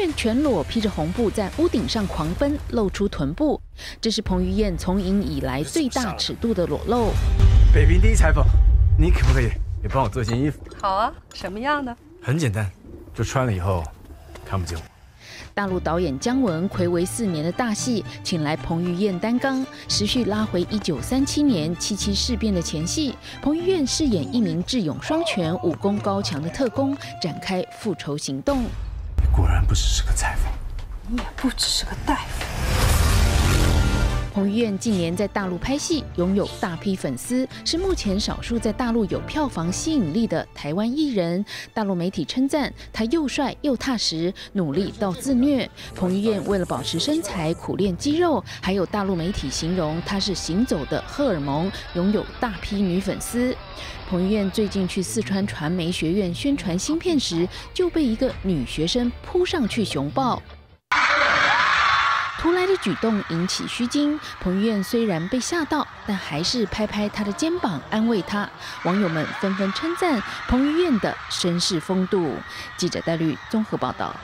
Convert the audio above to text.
晏全裸披着红布在屋顶上狂奔，露出臀部，这是彭于晏从影以来最大尺度的裸露。北平第一裁缝，你可不可以也帮我做件衣服？好啊，什么样的？很简单，就穿了以后看不见我。大陆导演姜文暌违四年的大戏，请来彭于晏担纲，时序拉回一九三七年七七事变的前戏。彭于晏饰演一名智勇双全、武功高强的特工，展开复仇行动。果然不只是个裁缝，你也不只是个大夫。彭于晏近年在大陆拍戏，拥有大批粉丝，是目前少数在大陆有票房吸引力的台湾艺人。大陆媒体称赞他又帅又踏实，努力到自虐。彭于晏为了保持身材，苦练肌肉，还有大陆媒体形容他是行走的荷尔蒙，拥有大批女粉丝。彭于晏最近去四川传媒学院宣传新片时，就被一个女学生扑上去熊抱。突来的举动引起虚惊，彭于晏虽然被吓到，但还是拍拍他的肩膀安慰他。网友们纷纷称赞彭于晏的绅士风度。记者戴律综合报道。